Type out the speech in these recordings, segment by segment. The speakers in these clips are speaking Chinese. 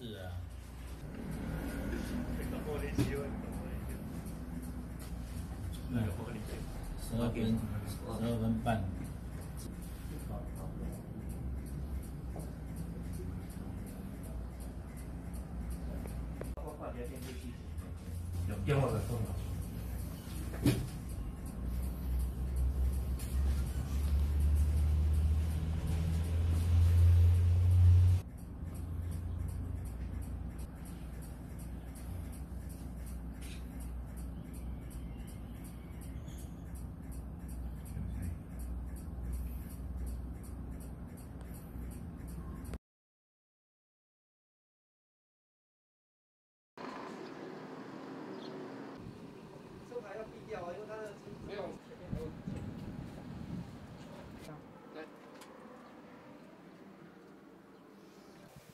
是啊。十二分，十二分半。有电话的更好。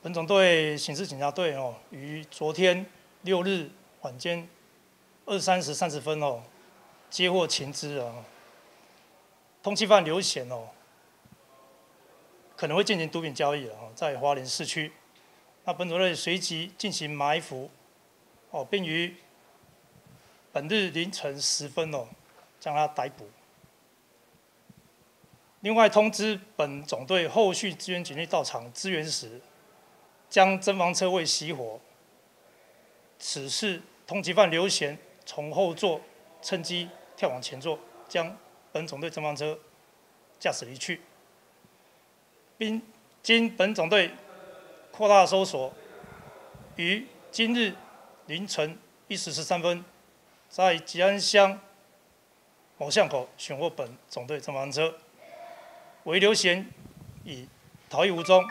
本总队刑事警察队哦，于昨天六日晚间二三时三十分哦，接获情资啊，通缉犯刘显哦，可能会进行毒品交易了哦，在花莲市区。那本总队随即进行埋伏，哦，并于本日凌晨时分哦，将他逮捕。另外通知本总队后续支援警力到场支援时，将侦防车位熄火。此事通缉犯刘贤从后座趁机跳往前座，将本总队侦防车驾驶离去，并经本总队扩大搜索，于今日凌晨一时十三分，在吉安乡某巷口寻获本总队侦防车，为刘贤已逃逸无踪。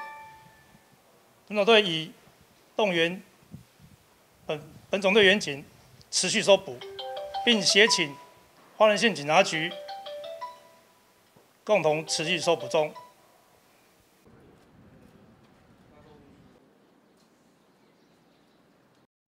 本总队已动员本本总队员警持续搜捕，并协请花莲县警察局共同持续搜捕中。